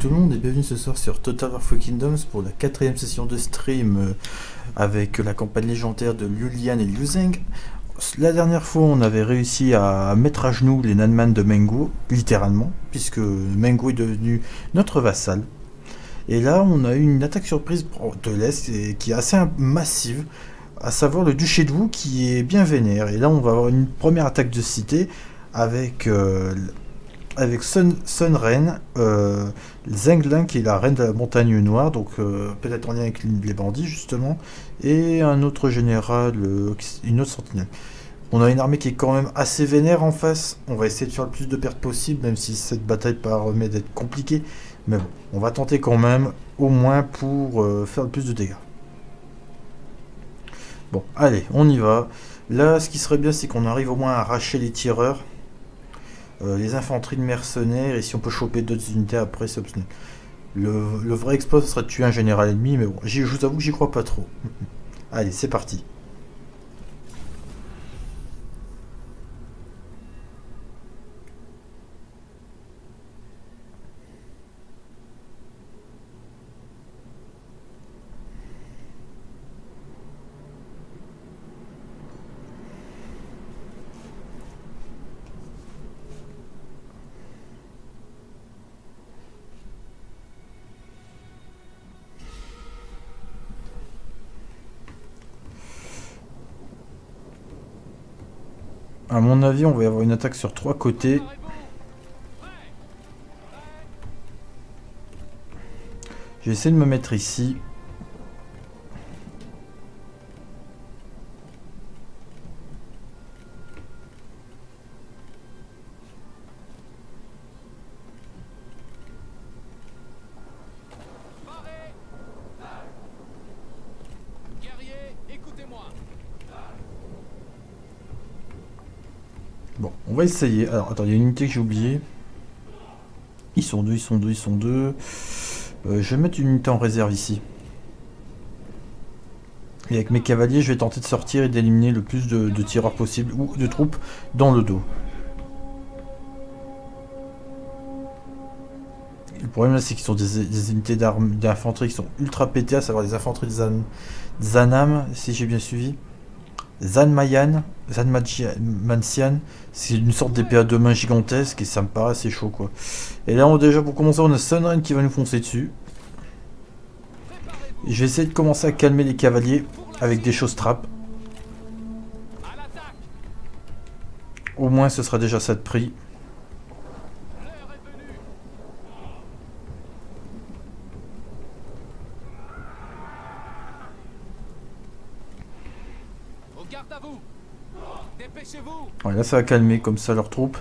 tout le monde et bienvenue ce soir sur Total War Kingdoms pour la quatrième session de stream euh, avec la campagne légendaire de Liu Lian et Liu Zeng. La dernière fois, on avait réussi à mettre à genoux les Nanman de Mengu, littéralement, puisque Mengu est devenu notre vassal. Et là, on a eu une attaque surprise de l'Est qui est assez massive, à savoir le duché de Wu qui est bien vénère. Et là, on va avoir une première attaque de cité avec euh, avec Sun, Sun Ren, euh, Zhenglin qui est la reine de la montagne noire, donc euh, peut-être en lien avec les bandits justement, et un autre général, euh, une autre sentinelle. On a une armée qui est quand même assez vénère en face. On va essayer de faire le plus de pertes possible, même si cette bataille paraît d'être compliquée. Mais bon, on va tenter quand même, au moins pour euh, faire le plus de dégâts. Bon, allez, on y va. Là, ce qui serait bien, c'est qu'on arrive au moins à arracher les tireurs. Euh, les infanteries de mercenaires, et si on peut choper d'autres unités après, c'est optionnel. Le, vrai exploit, serait de tuer un général ennemi, mais bon, je vous avoue que j'y crois pas trop. Allez, c'est parti. À mon avis, on va y avoir une attaque sur trois côtés. Je vais de me mettre ici. Va essayer. Alors, attends, il y a une unité que j'ai oubliée. Ils sont deux, ils sont deux, ils sont deux. Euh, je vais mettre une unité en réserve ici. Et avec mes cavaliers, je vais tenter de sortir et d'éliminer le plus de, tireurs possible ou de troupes dans le dos. Le problème là, c'est qu'ils sont des, unités d'infanterie qui sont ultra pétées, à savoir les infanteries de Zanam, si j'ai bien suivi. Zanmayan, Zanmansian, c'est une sorte d'épée à deux mains gigantesque et ça me paraît assez chaud quoi. Et là on, déjà pour commencer on a Sunrain qui va nous foncer dessus. je vais essayer de commencer à calmer les cavaliers avec des choses trappes. Au moins ce sera déjà ça de prix. Ouais, là ça va calmer comme ça leurs troupes.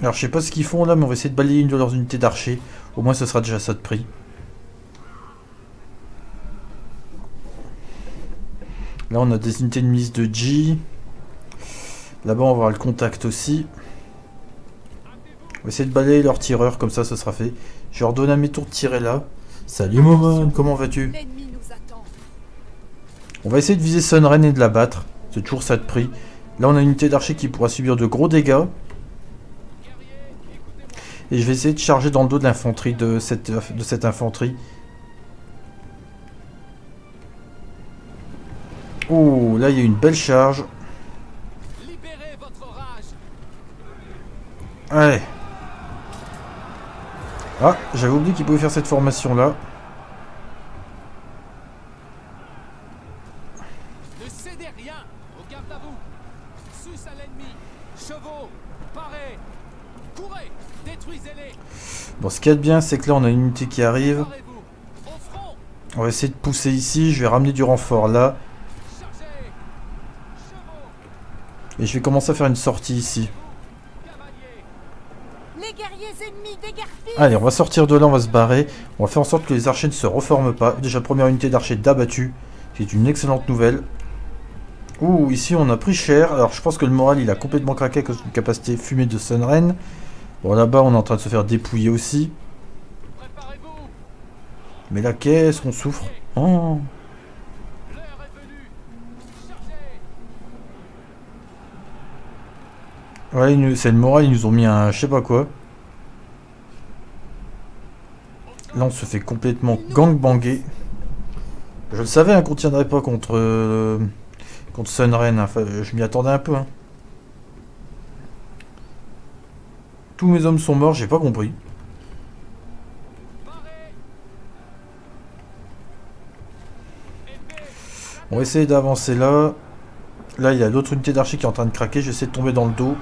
Alors je sais pas ce qu'ils font là, mais on va essayer de balayer une de leurs unités d'archers. Au moins ce sera déjà ça de prix. Là on a des unités de mise de G. Là-bas on va avoir le contact aussi. On va essayer de balayer leurs tireurs, comme ça ce sera fait. Je leur donne à mes tours de tirer là. Salut Momon, comment vas-tu? On va essayer de viser Sunren et de la battre. C'est toujours ça de prix. Là, on a une unité d'archer qui pourra subir de gros dégâts. Et je vais essayer de charger dans le dos de l'infanterie de cette, cette infanterie. Oh, là, il y a une belle charge. Allez. Ah, j'avais oublié qu'il pouvait faire cette formation-là. Ce qu'il y a de bien, c'est que là, on a une unité qui arrive. On va essayer de pousser ici. Je vais ramener du renfort là. Et je vais commencer à faire une sortie ici. Allez, on va sortir de là, on va se barrer. On va faire en sorte que les archers ne se reforment pas. Déjà, première unité d'archers d'abattu. C'est une excellente nouvelle. Ouh, ici on a pris cher. Alors je pense que le moral il a complètement craqué avec une capacité fumée de Sunren. Bon, là-bas, on est en train de se faire dépouiller aussi. Mais là, qu'est-ce qu'on souffre Oh Ouais, c'est le moral, ils nous ont mis un je sais pas quoi. Là, on se fait complètement gangbanger. Je le savais hein, qu'on tiendrait pas contre, euh, contre Sunren. Enfin, je m'y attendais un peu. Hein. Tous mes hommes sont morts, j'ai pas compris. On va essayer d'avancer là. Là, il y a l'autre unité d'archi qui est en train de craquer. J'essaie de tomber dans le dos.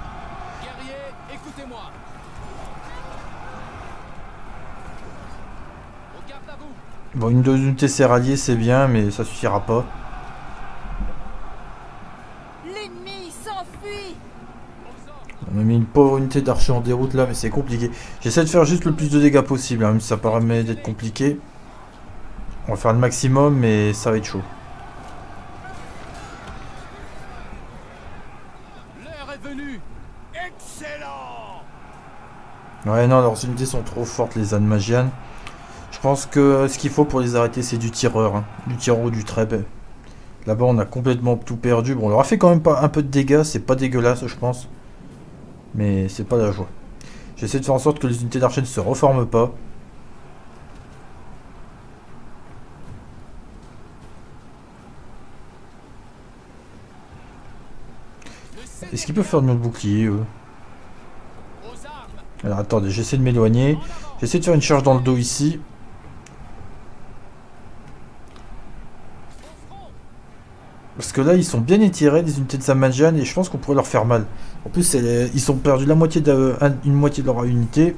Bon, une deux unités s'est ralliée, c'est bien, mais ça suffira pas. On a mis une pauvre unité d'archers en déroute là, mais c'est compliqué. J'essaie de faire juste le plus de dégâts possible, hein, même si ça paraît d'être compliqué. On va faire le maximum, mais ça va être chaud. Ouais, non, leurs unités sont trop fortes, les Anmagian. Je pense que ce qu'il faut pour les arrêter, c'est du tireur. Hein. Du tireur ou du treb. Là-bas, on a complètement tout perdu. Bon, on leur a fait quand même pas un peu de dégâts. C'est pas dégueulasse, je pense. Mais c'est pas la joie. J'essaie de faire en sorte que les unités d'archer ne se reforment pas. Est-ce qu'ils peuvent faire de notre bouclier, eux? Alors attendez, j'essaie de m'éloigner. J'essaie de faire une charge dans le dos ici. Parce que là, ils sont bien étirés, les unités de Samajan, et je pense qu'on pourrait leur faire mal. En plus, ils ont perdu la moitié une moitié de leur unité.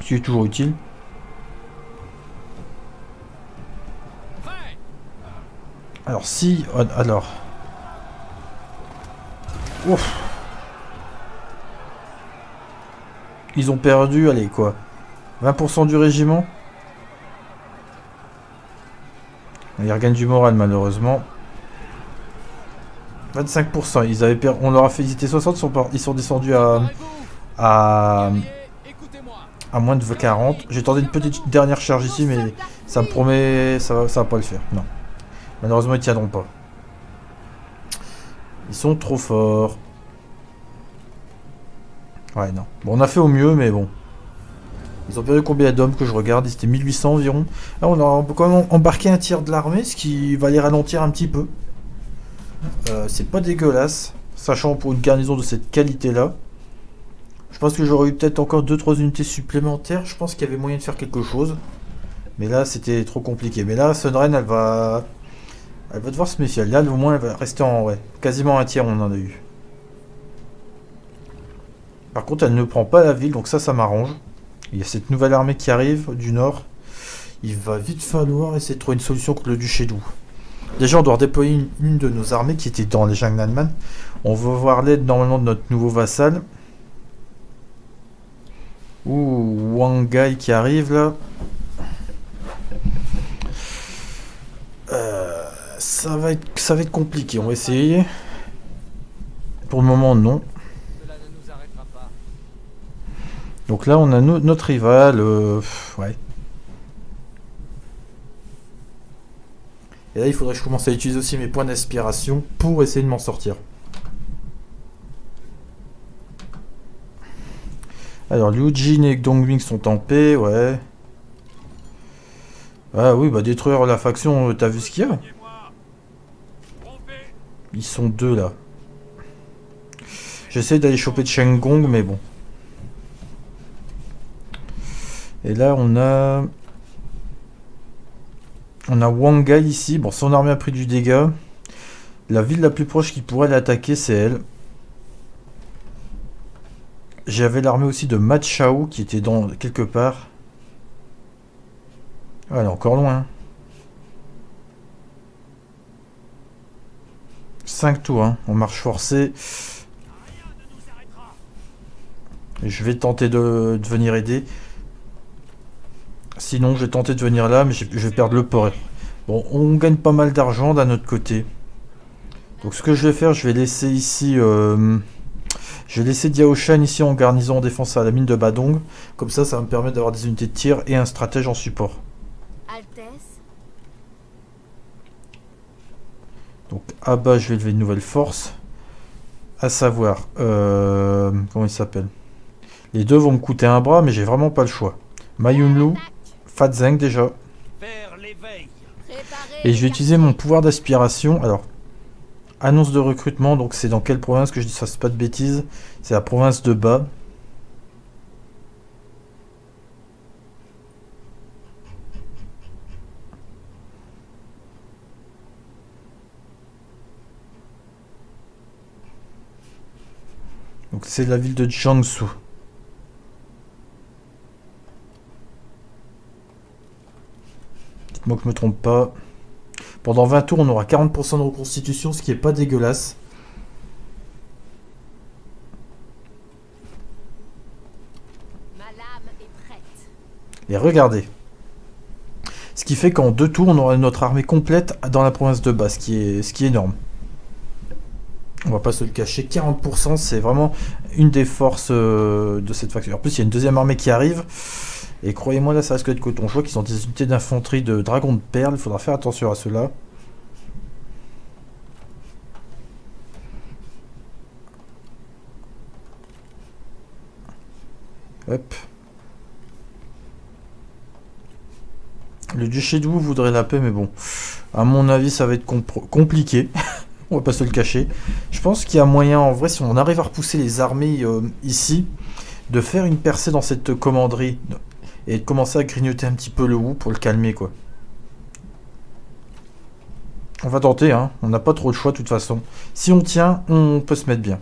Ce qui est toujours utile. Alors si... Alors... Ouf Ils ont perdu, allez quoi 20% du régiment Ils regagnent du moral malheureusement. 25%. Ils avaient On leur a fait hésiter 60, ils sont, descendus à, à, à moins de 40. J'ai tenté une petite dernière charge ici, mais ça me promet, ça va, ça va pas le faire. Non. Malheureusement, ils tiendront pas. Ils sont trop forts. Ouais, non. Bon, on a fait au mieux, mais bon. Ils ont perdu combien d'hommes que je regarde? C'était 1800 environ. Là, on a quand même embarqué un tiers de l'armée, ce qui va les ralentir un petit peu. Euh, c'est pas dégueulasse, sachant pour une garnison de cette qualité-là. Je pense que j'aurais eu peut-être encore 2-3 unités supplémentaires. Je pense qu'il y avait moyen de faire quelque chose. Mais là, c'était trop compliqué. Mais là, Sunren, elle va... Elle va devoir se méfier. Là, au moins, elle va rester en... Ouais, quasiment un tiers, on en a eu. Par contre, elle ne prend pas la ville, donc ça, ça m'arrange. Il y a cette nouvelle armée qui arrive du nord. Il va vite falloir essayer de trouver une solution contre le duché d'Ou. Déjà, on doit déployer une, de nos armées qui était dans les Jangnanman. On va voir l'aide normalement de notre nouveau vassal. Ouh, Wangai qui arrive là. Euh, ça, va être, ça va être compliqué, on va essayer. Pour le moment, non. Donc là, on a notre rival. Euh, ouais. Et là, il faudrait que je commence à utiliser aussi mes points d'aspiration pour essayer de m'en sortir. Alors, Liu Jin et Dongming sont en paix, ouais. Ah oui, bah détruire la faction, euh, t'as vu ce qu'il y a? Ils sont deux là. J'essaie d'aller choper de Sheng Gong, mais bon. Et là, on a... On a Wangai ici. Bon, son armée a pris du dégât. La ville la plus proche qui pourrait l'attaquer, c'est elle. J'avais l'armée aussi de Machao qui était dans quelque part. Ah, elle est encore loin. 5 tours, hein, en marche forcée. je vais tenter de venir aider. Sinon, je vais tenter de venir là, mais je vais perdre le port. Bon, on gagne pas mal d'argent d'un autre côté. Donc ce que je vais faire, je vais laisser ici... Euh, je vais laisser Diaoshan ici en garnison en défense à la mine de Badong. Comme ça, ça va me permettre d'avoir des unités de tir et un stratège en support. Donc à bas, je vais lever une nouvelle force. À savoir... Euh, comment il s'appelle? Les deux vont me coûter un bras, mais j'ai vraiment pas le choix. Mayunlu Fadzeng déjà. Et je vais utiliser mon pouvoir d'aspiration. Alors, annonce de recrutement, donc c'est dans quelle province que je dis ça, c'est pas de bêtises. C'est la province de bas. Donc c'est la ville de Jiangsu. Dites-moi que je me trompe pas. Pendant 20 tours, on aura 40% de reconstitution, ce qui est pas dégueulasse. Et regardez. Ce qui fait qu'en deux tours, on aura notre armée complète dans la province de bas, qui est, ce qui est énorme. On va pas se le cacher, 40% c'est vraiment une des forces euh, de cette faction. En plus il y a une deuxième armée qui arrive. Et croyez-moi là ça risque d'être coton. Je vois qu'ils ont des unités d'infanterie de dragons de perles. Il faudra faire attention à cela. Hop. Le duché de vous voudrait la paix, mais bon. À mon avis, ça va être compliqué. on va pas se le cacher. Je pense qu'il y a moyen, en vrai, si on arrive à repousser les armées euh, ici, de faire une percée dans cette commanderie et de commencer à grignoter un petit peu le Wu pour le calmer, quoi. On va tenter, hein. On n'a pas trop de choix, de toute façon. Si on tient, on peut se mettre bien.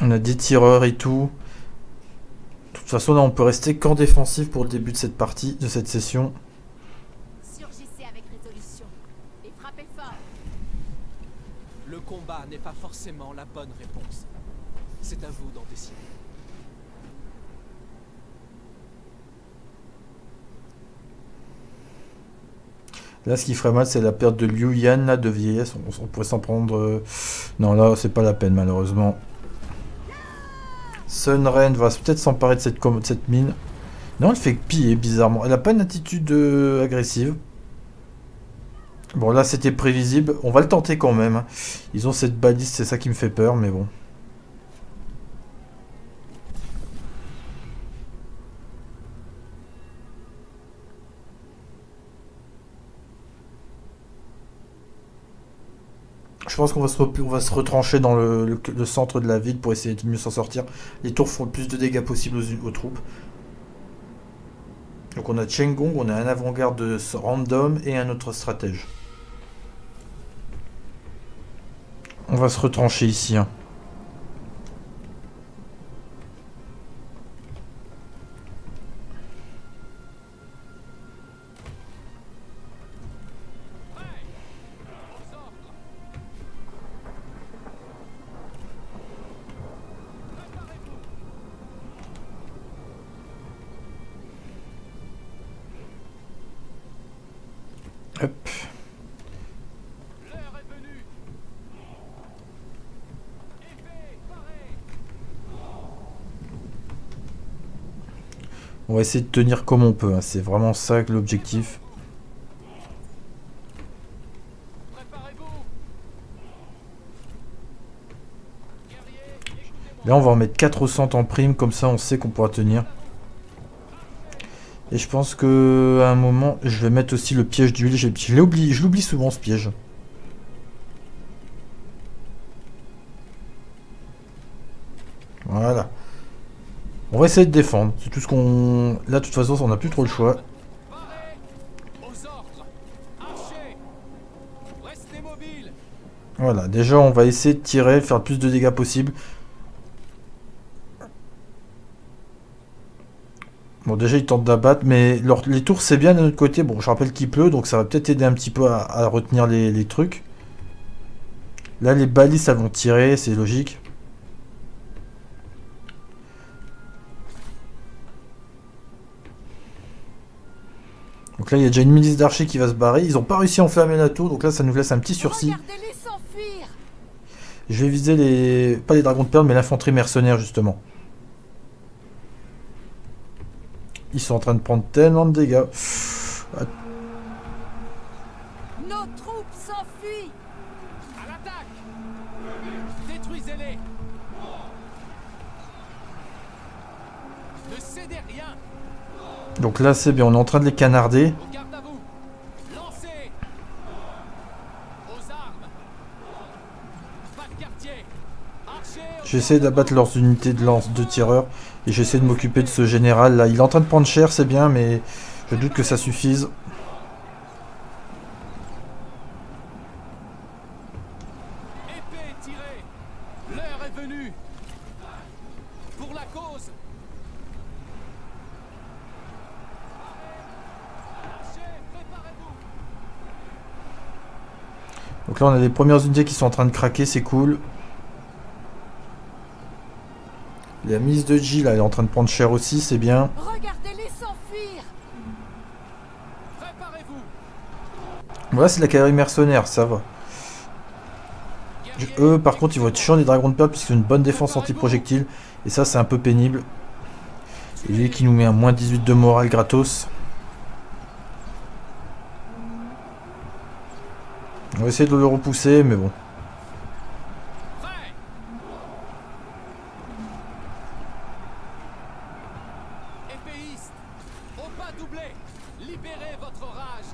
On a des tireurs et tout. De toute façon, là, on peut rester qu'en défensif pour le début de cette partie, de cette session. n'est pas forcément la bonne réponse. C'est à vous d'en décider. Là, ce qui ferait mal, c'est la perte de Liu Yan, de vieillesse. On, pourrait s'en prendre... Euh, non, là, c'est pas la peine, malheureusement. Sun Rain va peut-être s'emparer de cette, mine. Non, elle fait piller, bizarrement. Elle a pas une attitude euh, agressive. Bon, là, c'était prévisible. On va le tenter quand même. Ils ont cette balise, c'est ça qui me fait peur, mais bon. Pense qu'on va, se retrancher dans le, centre de la ville pour essayer de mieux s'en sortir. Les tours font le plus de dégâts possible aux, troupes. Donc on a Gong, on a un avant-garde random et un autre stratège. On va se retrancher ici. Hein. On va essayer de tenir comme on peut, hein. c'est vraiment ça l'objectif. Là on va en mettre 400 en prime, comme ça on sait qu'on pourra tenir. Et je pense que à un moment, je vais mettre aussi le piège d'huile. Je l'oublie souvent ce piège. Voilà. On va essayer de défendre. C'est tout ce qu'on... Là, de toute façon, on n'a plus trop le choix. Voilà, déjà, on va essayer de tirer, faire le plus de dégâts possible. Bon, déjà, ils tentent d'abattre, mais les tours, c'est bien de notre côté. Bon, je rappelle qu'il pleut, donc ça va peut-être aider un petit peu à, retenir les, les, trucs. Là, les balises, elles vont tirer, c'est logique. Donc là, il y a déjà une milice d'archers qui va se barrer. Ils n'ont pas réussi à enflammer la tour, donc là, ça nous laisse un petit sursis. Je vais viser les... Pas les dragons de perle, mais l'infanterie mercenaire, justement. Ils sont en train de prendre tellement de dégâts. Ne cédez rien. Donc là, c'est bien, on est en train de les canarder. Au garde à vous. Lancez. Aux armes. Pas de quartier. Archer. au J'essaie d'abattre leurs unités de lance de tireurs et j'essaie de m'occuper de ce général là. Il est en train de prendre cher, c'est bien, mais je doute que ça suffise. Donc là, on a les premières unités qui sont en train de craquer, c'est cool. La mise de G là, elle est en train de prendre cher aussi, c'est bien. Regardez-les s'enfuir Préparez-vous. Voilà, c'est de la cavalerie mercenaire, ça va. Je- Eux, par contre, ils vont être chiants des dragons de perle puisqu'ils ont une bonne défense anti-projectile. Et ça, c'est un peu pénible. Et lui qui nous met un moins 18 de morale gratos. On va essayer de le repousser, mais bon. Prêt. Épéiste. Au pas doublé. Libérez votre rage.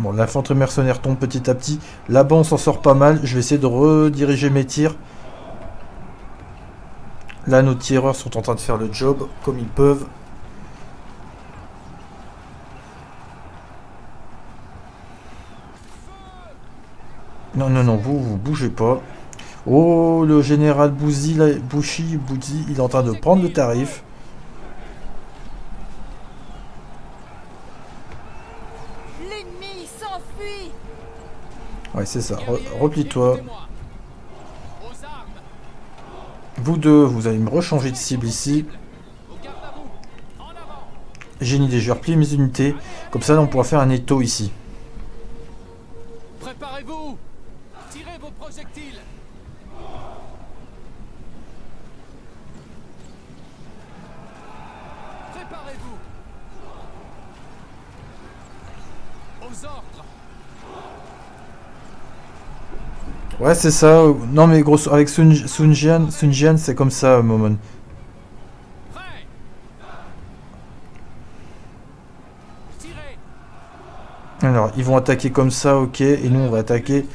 Bon, l'infanterie mercenaire tombe petit à petit. Là-bas, on s'en sort pas mal. Je vais essayer de rediriger mes tirs. Là, nos tireurs sont en train de faire le job comme ils peuvent. Non, non, non, vous, vous bougez pas. Oh, le général Bouchy, Bouzy, il est en train de prendre le tarif. Ouais, c'est ça. Replie-toi. Vous deux, vous allez me rechanger de cible ici. J'ai idée, je vais replier mes unités. Comme ça, on pourra faire un étau ici. Préparez-vous. Tirez vos projectiles. Préparez-vous. Aux ordres. Ouais, c'est ça. Non, mais gros, avec Sun, Sun Jian, Sun Jian, c'est comme ça, Momon. Alors, ils vont attaquer comme ça, ok. Et nous, on va attaquer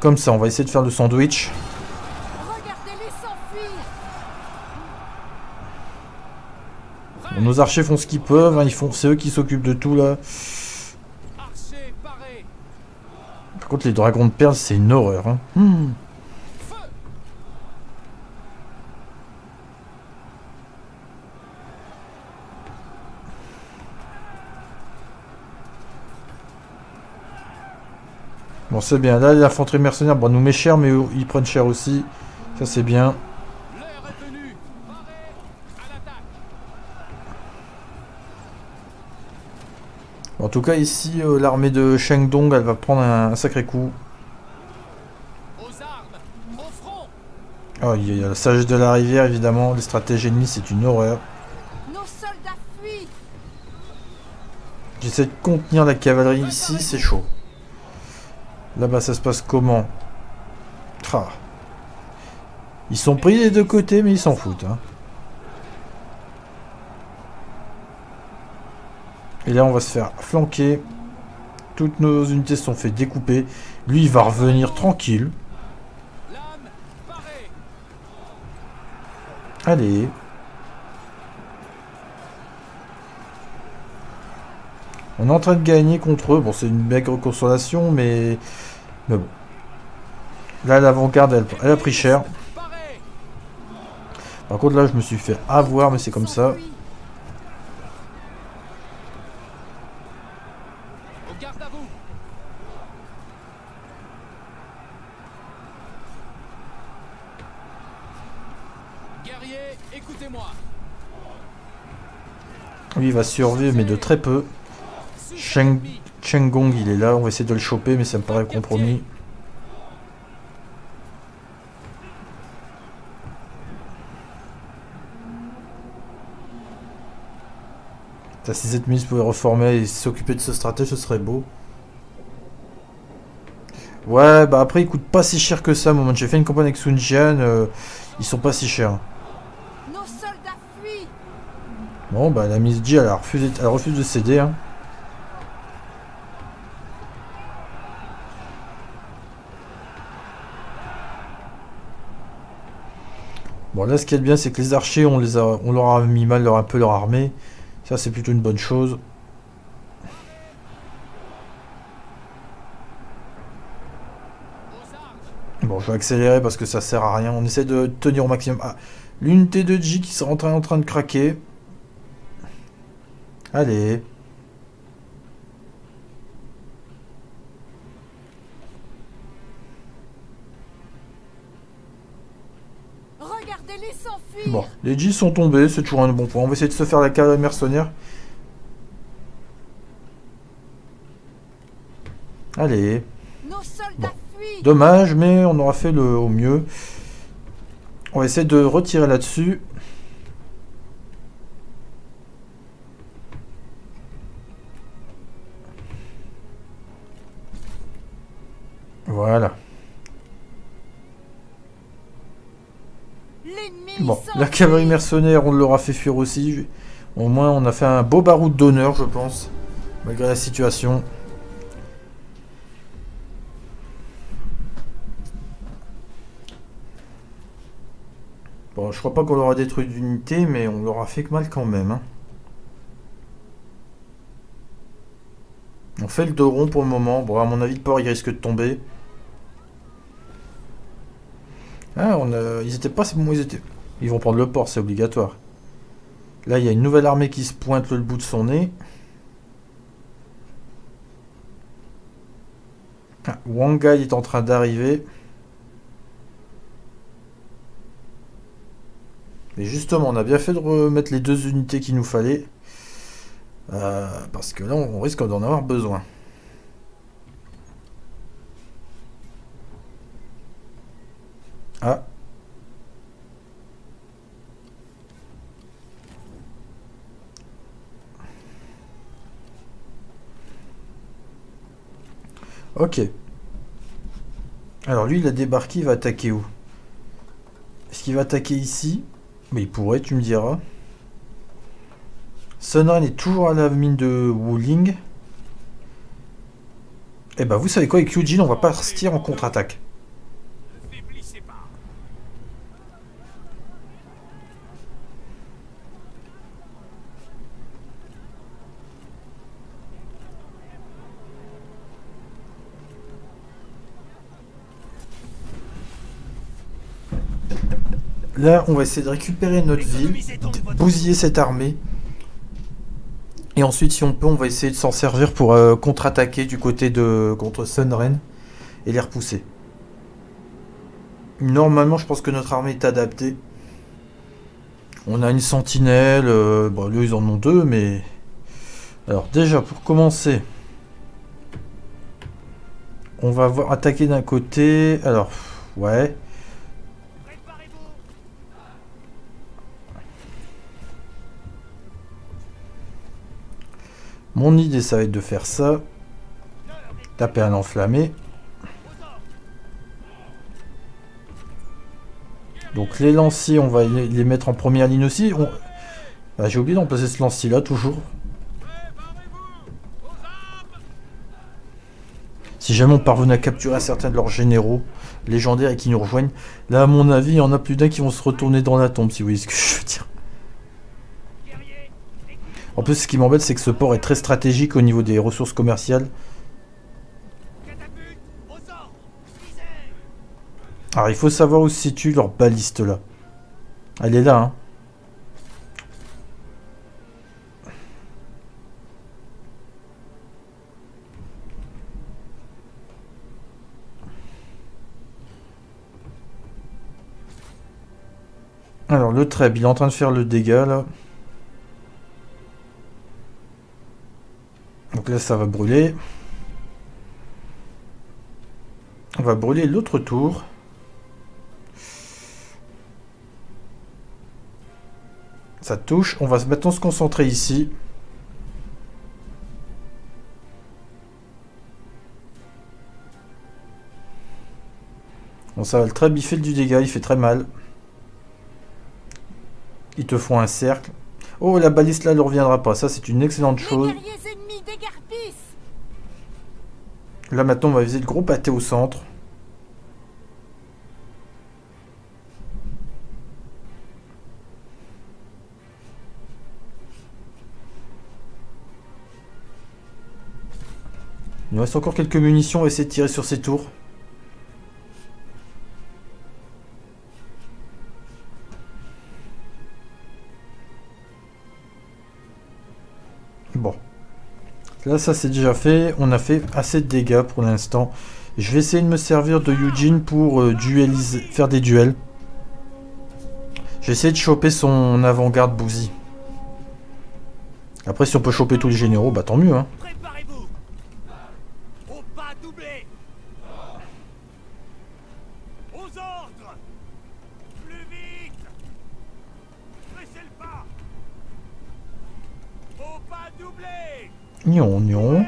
comme ça. On va essayer de faire le sandwich. Bon, nos archers font ce qu'ils peuvent. hein, Ils font, c'est eux qui s'occupent de tout, là. Par contre, les dragons de perles, c'est une horreur. hein. Hmm. Bon, c'est bien. Là, l'infanterie mercenaire, bon, nous met cher, mais ils prennent cher aussi. Ça, c'est bien. L'heure est venue. Paré. À l'attaque. En tout cas, ici, euh, l'armée de Shengdong, elle va prendre un, un sacré coup. Oh, il y a la sagesse de la rivière, évidemment. Les stratèges ennemis, c'est une horreur. J'essaie de contenir la cavalerie ici, c'est chaud. Là-bas, ça se passe comment? Ah. Ils sont pris des deux côtés, mais ils s'en foutent. hein. Et là, on va se faire flanquer. Toutes nos unités sont fait découper. Lui, il va revenir tranquille. Allez. On est en train de gagner contre eux. Bon, c'est une maigre consolation, mais... Mais bon. Là, l'avant-garde, elle, elle a pris cher. Par contre, là, je me suis fait avoir, mais c'est comme ça. s'enfuient. Au garde à vous. Guerrier, écoutez-moi. Lui, il va survivre, mais de très peu. Sheng... Cheng Gong, il est là. On va essayer de le choper, mais ça me paraît compromis. Si cette milice pouvait reformer et s'occuper de ce stratège, ce serait beau. Ouais, bah après, ils coûtent pas si cher que ça. au moment J'ai fait une campagne avec Sun Jian, euh, ils sont pas si chers. Nos soldats fuient Bon, bah la Miss G, elle, a refusé, elle refuse de céder. Hein. Bon, là, ce qui est bien, c'est que les archers, on, les a, on leur a mis mal leur, un peu leur armée. Ça, c'est plutôt une bonne chose. Bon, je vais accélérer parce que ça sert à rien. On essaie de tenir au maximum. Ah, l'unité de J qui train, en train de craquer. Allez. Regardez-les s'enfuir Bon, les J sont tombés, c'est toujours un bon point. On va essayer de se faire la cavalerie mercenaire. Allez. Nos soldats fuient Dommage, mais on aura fait le au mieux. On va essayer de retirer là-dessus. Voilà. Bon, la cavalerie mercenaire, on l'aura fait fuir aussi. Au moins, on a fait un beau baroud d'honneur, je pense. Malgré la situation. Bon, je crois pas qu'on leur a détruit d'unité, mais on leur a fait que mal quand même. hein. On fait le dos rond pour le moment. Bon, à mon avis, le port, il risque de tomber. Ah, on ils étaient pas... Bon, ils. Ils vont prendre le port, c'est obligatoire. Là, il y a une nouvelle armée qui se pointe le bout de son nez. Ah, Wangai est en train d'arriver. Mais justement, on a bien fait de remettre les deux unités qu'il nous fallait. Euh, parce que là, on risque d'en avoir besoin. Ah. Ok. Alors lui, il a débarqué, il va attaquer où? Est-ce qu'il va attaquer ici? Mais il pourrait, tu me diras. Sunran est toujours à la mine de Wuling. Eh ben, vous savez quoi, avec Yujin, on va partir en contre-attaque. Là, on va essayer de récupérer notre ville, de bousiller cette armée. Et ensuite, si on peut, on va essayer de s'en servir pour euh, contre-attaquer du côté de contre Sunren et les repousser. Normalement, je pense que notre armée est adaptée. On a une sentinelle, euh, bon, eux ils en ont deux, mais... Alors déjà, pour commencer, on va attaquer d'un côté. Alors, ouais. Mon idée, ça va être de faire ça. Taper un enflammé. Donc les lanciers, on va les mettre en première ligne aussi. Ah, J'ai oublié d'en placer ce lancier là, toujours. Si jamais on parvenait à capturer certains de leurs généraux légendaires et qui nous rejoignent, là à mon avis, il y en a plus d'un qui vont se retourner dans la tombe, si vous voyez ce que je veux dire. En plus, ce qui m'embête, c'est que ce port est très stratégique au niveau des ressources commerciales. Alors, il faut savoir où se situe leur baliste là. Elle est là, hein. Alors, le trèbe, il est en train de faire le dégât là. Donc là, ça va brûler. On va brûler l'autre tour. Ça touche. On va maintenant se concentrer ici. Bon, ça va le très biffer du dégât. Il fait très mal. Ils te font un cercle. Oh, la baliste là ne reviendra pas. Ça, c'est une excellente chose. Là, maintenant, on va viser le gros pâté au centre. Il nous reste encore quelques munitions. On va essayer de tirer sur ces tours. Bon. Là, ça c'est déjà fait. On a fait assez de dégâts pour l'instant. Je vais essayer de me servir de Eugene pour euh, faire des duels. Je vais essayer de choper son avant-garde Bouzy. Après, si on peut choper tous les généraux, bah tant mieux. Hein. Nion, nion. Ouais.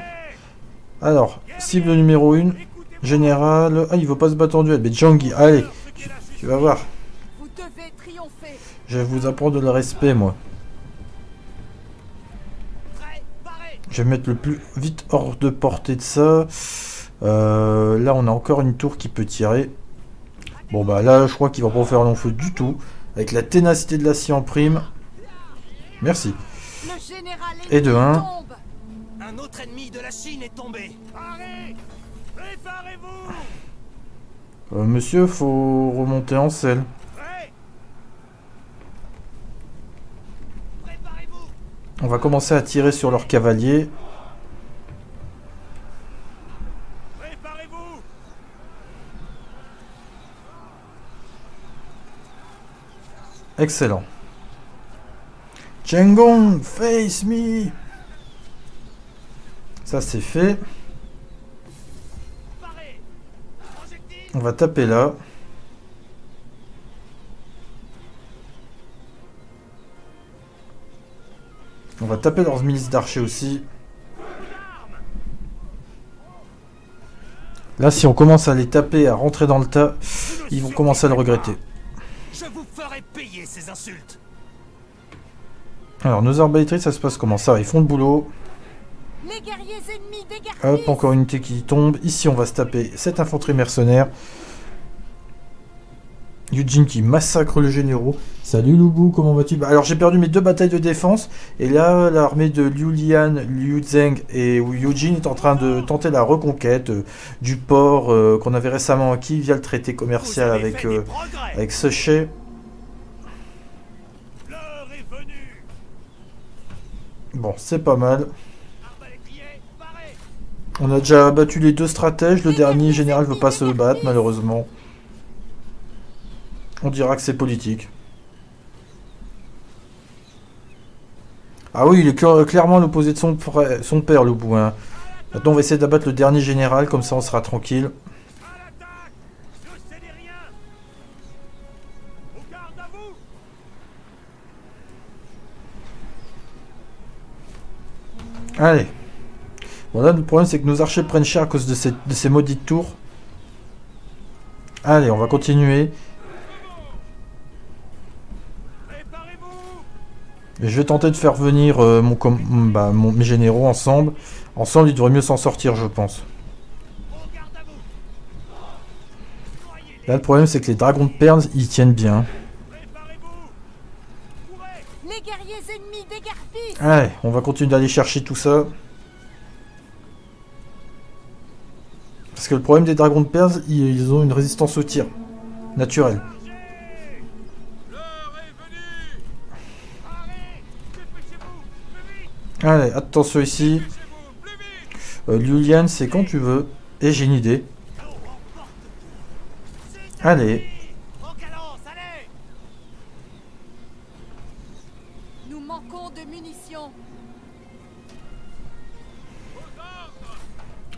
Alors, cible numéro 1. Écoutez-moi. Général. Ah, il veut pas se battre en duel. Mais Jangi, allez, tu vas voir. Je vais vous apprendre le respect, moi. Je vais mettre le plus vite hors de portée de ça. Euh, là, on a encore une tour qui peut tirer. Bon, bah là, je crois qu'il va pas faire long feu du tout. Avec la ténacité de l'acier en prime. Merci. Et de ennemi un. autre ennemi de la Chine est tombé Paré Préparez-vous Euh, monsieur, faut remonter en selle. On va commencer à tirer sur leurs cavaliers. Préparez-vous Excellent. Chengong, face me Ça, c'est fait. On va taper là. On va taper leurs milices d'archers aussi. Là, si on commence à les taper, à rentrer dans le tas, ils vont commencer à le regretter. Je vous ferai payer ces insultes Alors, nos arbalétrices, ça se passe comment? Ça Ils font le boulot. Les guerriers ennemis dégarpissent Hop, encore une unité qui tombe. Ici, on va se taper cette infanterie mercenaire. Eugene qui massacre le généraux. Salut Loubou, comment vas-tu? Bah, Alors j'ai perdu mes deux batailles de défense et là l'armée de Liu Lian, Liu Zheng et Eugene est en train de tenter la reconquête euh, du port euh, qu'on avait récemment acquis via le traité commercial avec, euh, avec Suchet. Bon, c'est pas mal. On a déjà abattu les deux stratèges, le dernier général veut pas se battre malheureusement. On dira que c'est politique. Ah oui, il est cla- clairement l'opposé de son, père, le bouin. Maintenant, on va essayer d'abattre le dernier général, comme ça on sera tranquille. Allez. Bon là, le problème, c'est que nos archers prennent cher à cause de ces, de ces maudites tours. Allez, on va continuer. Et je vais tenter de faire venir euh, mon, bah, mon- mes généraux ensemble. Ensemble, ils devraient mieux s'en sortir, je pense. Là, le problème, c'est que les dragons de perles, ils tiennent bien. Les guerriers ennemis Allez, on va continuer d'aller chercher tout ça. Parce que le problème des dragons de perles, ils ont une résistance au tir. Naturelle. Allez, attention ici. Euh, Luliane, c'est quand tu veux. Et j'ai une idée. Allez Nous manquons de munitions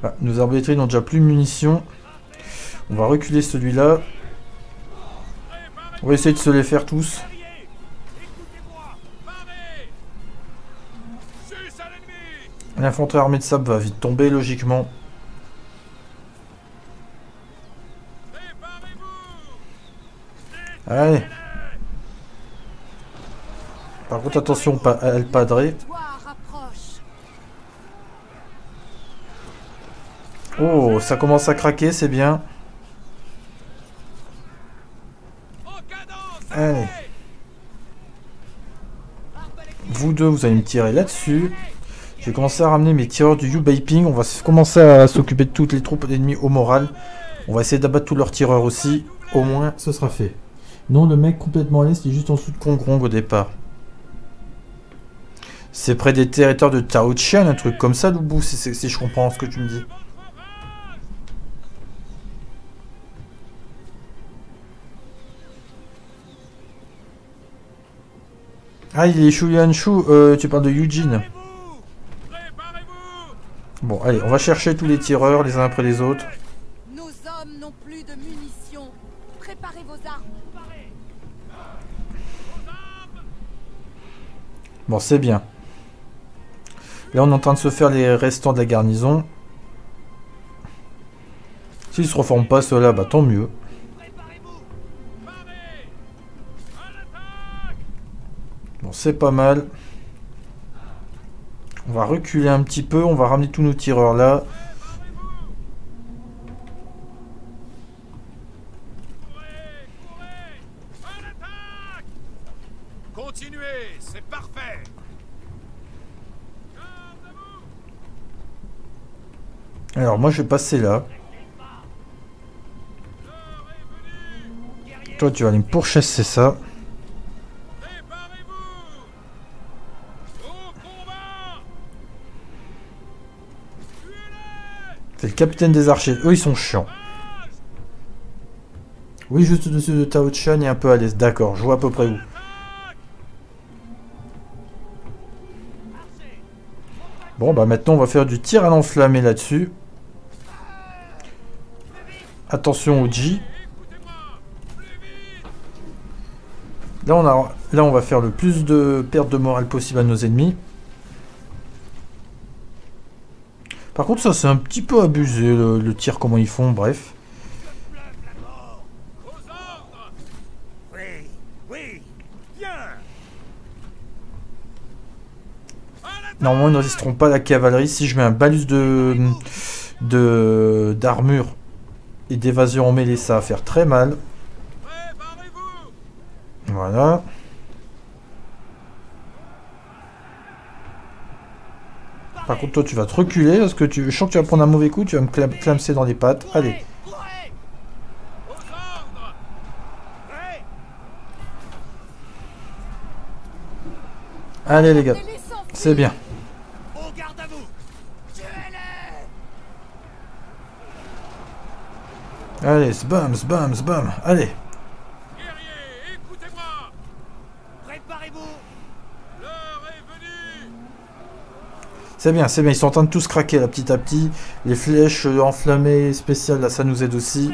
Ah, nos arbalétriers n'ont déjà plus de munitions. On va reculer celui-là. On va essayer de se les faire tous. L'infanterie armée de sable va vite tomber, logiquement. Allez. Par contre, attention pas El Padre. Victoire approche. Oh, ça commence à craquer, c'est bien. Allez. Vous deux, vous allez me tirer là-dessus. Je vais commencer à ramener mes tireurs du U-Baping. On va commencer à s'occuper de toutes les troupes ennemies au moral. On va essayer d'abattre tous leurs tireurs aussi. Au moins, ce sera fait. Non, le mec complètement à l'est, il est juste en dessous de Kongrong au départ. C'est près des territoires de Tao un truc comme ça, Loubou, si je comprends ce que tu me dis. Ah, il est Shuyanshu, euh, tu parles de Eugene. Préparez-vous Bon, allez, on va chercher tous les tireurs les uns après les autres. Nos hommes n'ont plus de munitions. Préparez vos armes. Bon, c'est bien. Là, on est en train de se faire les restants de la garnison. S'ils se reforment pas, ceux-là, bah tant mieux. C'est pas mal. On va reculer un petit peu, on va ramener tous nos tireurs là. Continuez, c'est parfait Alors, moi, je vais passer là. Toi, tu vas aller me pourchasser ça. Capitaine des archers. Eux, ils sont chiants. Oui, juste au-dessus de Tao Chan et un peu à l'est. D'accord, je vois à peu près où. Bon, bah maintenant, on va faire du tir à l'enflammé là-dessus. Attention au G. Là on, a, là, on va faire le plus de perte de morale possible à nos ennemis. Par contre, ça, c'est un petit peu abusé, le, tir, comment ils font, bref. Normalement, ils ne résisteront pas à la cavalerie. Si je mets un balus de de d'armure et d'évasion en mêlée, ça va faire très mal. Voilà. Par contre, toi, tu vas te reculer parce que tu, je sens que tu vas prendre un mauvais coup. Tu vas me clam- clamser dans les pattes. Allez. Allez, les gars. C'est bien. Allez, sbam, sbam, sbam. Allez. Guerriers, écoutez-moi Préparez-vous L'heure est venue C'est bien, c'est bien. Ils sont en train de tous craquer là, petit à petit. Les flèches euh, enflammées spéciales, là, ça nous aide aussi.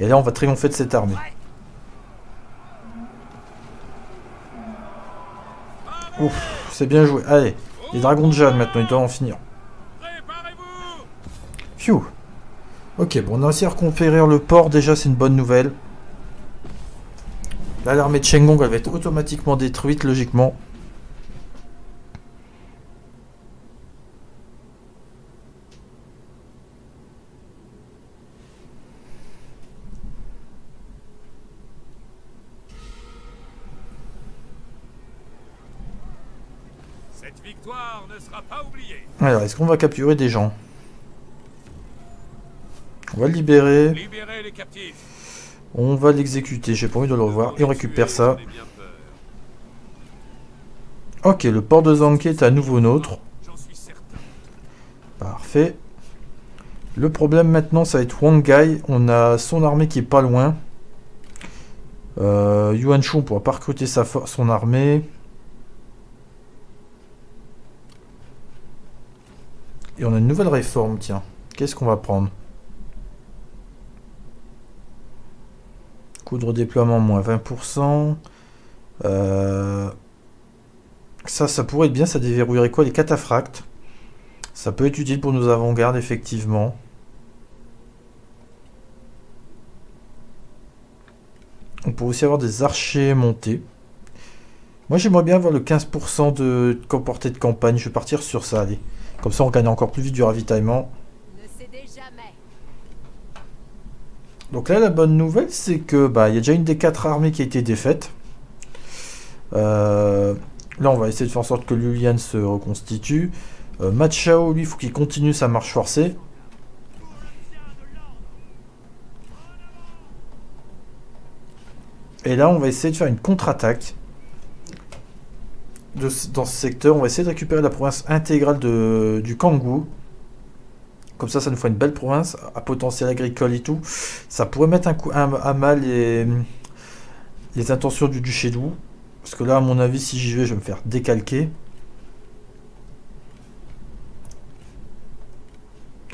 Et là, on va triompher de cette armée. Ouf, c'est bien joué. Allez, les dragons de Jeanne maintenant, ils doivent en finir. Phew. Ok, bon, on a réussi à reconquérir le port, déjà, c'est une bonne nouvelle. Là, l'armée de Shenggong, elle va être automatiquement détruite, logiquement. Cette victoire ne sera pas oubliée Alors, est-ce qu'on va capturer des gens? On va le libérer, Libérez les captifs on va l'exécuter, j'ai pas envie de le revoir, et on récupère ça. Ok, le port de Zanke est à nouveau nôtre. Parfait. Le problème maintenant, ça va être Wang Gai. On a son armée qui est pas loin. Euh, Yuan Shu, on pourra pas recruter sa son armée. Et on a une nouvelle réforme, tiens. Qu'est-ce qu'on va prendre? Coût de redéploiement moins 20%. Euh, Ça, ça pourrait être bien, ça déverrouillerait quoi? Les cataphractes. Ça peut être utile pour nos avant-gardes, effectivement. On peut aussi avoir des archers montés. Moi j'aimerais bien avoir le 15% de portée de campagne. Je vais partir sur ça, allez. Comme ça on gagne encore plus vite du ravitaillement. Donc là la bonne nouvelle c'est que bah il y a déjà une des quatre armées qui a été défaite. Euh, là on va essayer de faire en sorte que Lulian se reconstitue. Euh, Machao lui il faut qu'il continue sa marche forcée. Et là on va essayer de faire une contre-attaque. Dans ce secteur, on va essayer de récupérer la province intégrale de, du Kangoo. Comme ça, ça nous fait une belle province à potentiel agricole et tout. Ça pourrait mettre un coup, à mal les, les intentions du duché d'Ou. Parce que là, à mon avis, si j'y vais, je vais me faire décalquer.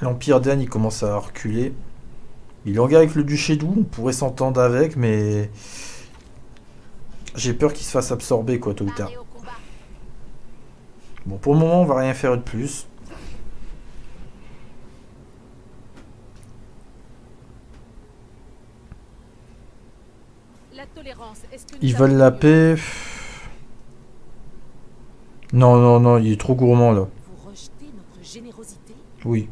L'Empire d'Anne, il commence à reculer. Il est en guerre avec le duché d'Ou. On pourrait s'entendre avec, mais... J'ai peur qu'il se fasse absorber, quoi, tôt ou tard. Bon, pour le moment, on va rien faire de plus. La tolérance, est-ce que nous Ils veulent la paix? Non, non, non, il est trop gourmand là. Vous rejetez notre générosité? Oui.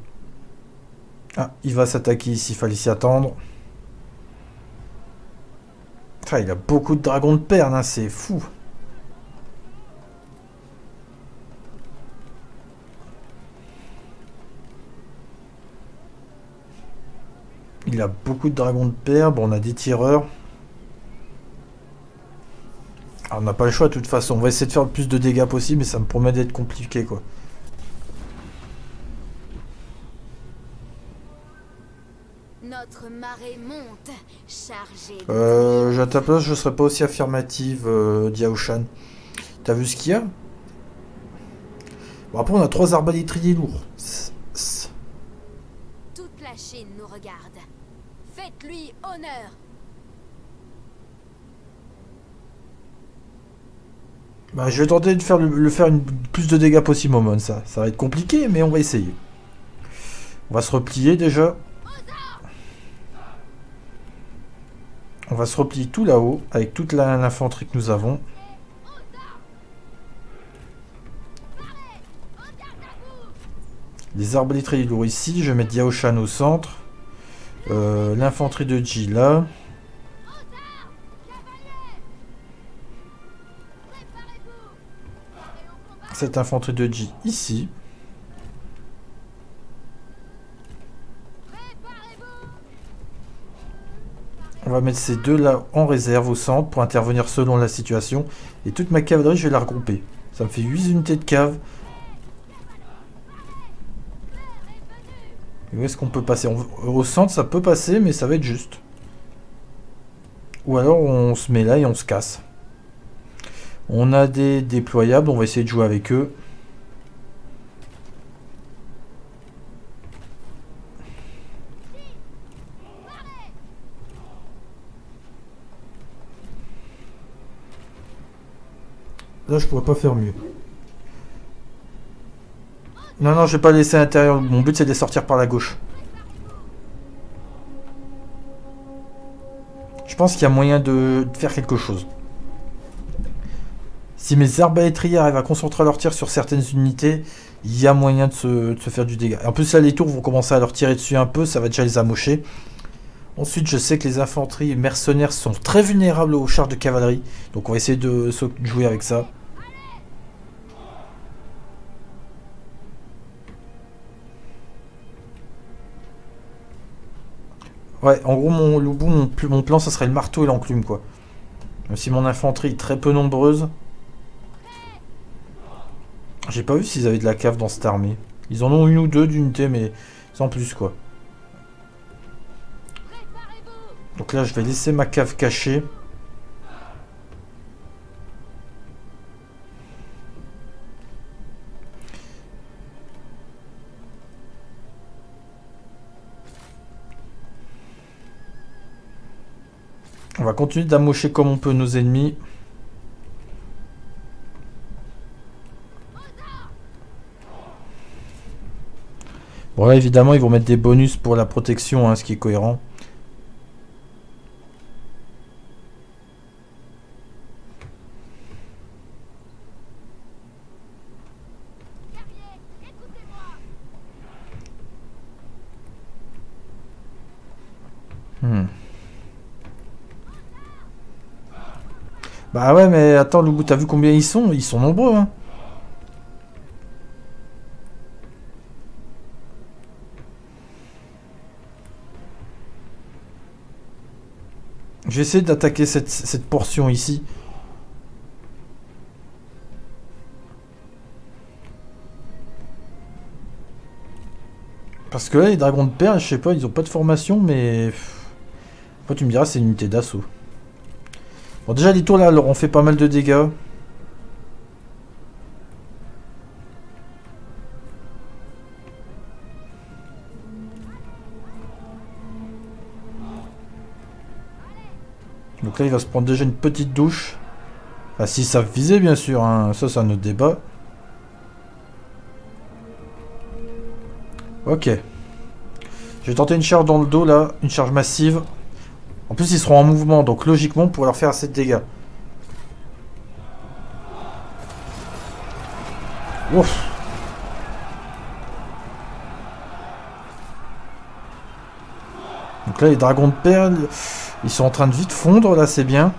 Ah, il va s'attaquer ici, fallait s'y attendre. Putain, il a beaucoup de dragons de perles, hein, c'est fou. Il a beaucoup de dragons de perles, bon, on a des tireurs. Alors, on n'a pas le choix de toute façon, on va essayer de faire le plus de dégâts possible, mais ça me promet d'être compliqué quoi. Notre marée monte, chargée Euh, je à ta place, je serais pas aussi affirmative, euh, Diaoshan. T'as vu ce qu'il y a? Bon, après, on a trois arbalétriers lourds. S- s- Toute la Chine nous regarde. Faites-lui Bah, je vais tenter de faire le, faire une, plus de dégâts possible au Mon, ça. Ça va être compliqué, mais on va essayer. On va se replier déjà. On va se replier tout là-haut, avec toute l'infanterie que nous avons. Les arbalétriers lourds ici, je vais mettre Yaoshan au centre. Euh, L'infanterie de Ji là. Cette infanterie de Ji ici. On va mettre ces deux là en réserve au centre pour intervenir selon la situation. Et toute ma cavalerie, je vais la regrouper. Ça me fait 8 unités de cave. Où est-ce qu'on peut passer Au centre, ça peut passer, mais ça va être juste. Ou alors on se met là et on se casse. On a des déployables, on va essayer de jouer avec eux. Là, je pourrais pas faire mieux. Non, non, je vais pas laisser à l'intérieur. Mon but, c'est de les sortir par la gauche. Je pense qu'il y a moyen de, faire quelque chose. Si mes arbalétriers arrivent à concentrer leur tir sur certaines unités, il y a moyen de se, faire du dégât. En plus, là, les tours vont commencer à leur tirer dessus un peu, ça va déjà les amocher. Ensuite, je sais que les infanteries mercenaires sont très vulnérables aux charges de cavalerie. Donc, on va essayer de jouer avec ça. Ouais, en gros, mon, mon, pl- mon plan, ça serait le marteau et l'enclume, quoi. Même si mon infanterie est très peu nombreuse. J'ai pas vu s'ils avaient de la cave dans cette armée. Ils en ont une ou deux d'unités, mais sans plus, quoi. Donc là, je vais laisser ma cave cachée. On va continuer d'amocher comme on peut nos ennemis. Bon là évidemment ils vont mettre des bonus pour la protection, hein, ce qui est cohérent. Hmm. Bah ouais, mais attends, Loubou, t'as vu combien ils sont? Ils sont nombreux, hein. Je vais essayer d'attaquer cette, cette portion ici. Parce que là, les dragons de perle, je sais pas, ils ont pas de formation, mais... Après, tu me diras, c'est une unité d'assaut? Bon, déjà, les tours, là, leur ont fait pas mal de dégâts. Donc là, il va se prendre déjà une petite douche. Ah, si ça visait, bien sûr. Hein. Ça, c'est un autre débat. Ok. Je vais tenter une charge dans le dos, là. Une charge massive. En plus, ils seront en mouvement. Donc, logiquement, pourrait leur faire assez de dégâts. Donc là, les dragons de perles... Ils sont en train de vite fondre, là, c'est bien.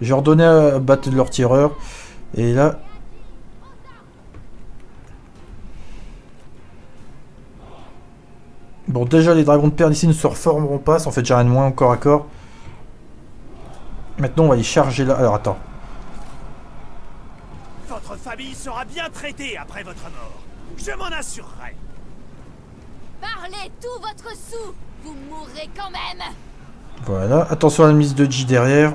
J'ai ordonné à battre leur tireur. Et là... Bon, déjà, les dragons de perle ici ne se reformeront pas. Ça en fait déjà un de moins encore à corps. Maintenant, on va y charger là. Alors, attends. Votre famille sera bien traitée après votre mort. Je m'en assurerai. Parlez tout votre sou Vous mourrez quand même Voilà. Attention à la mise de J derrière.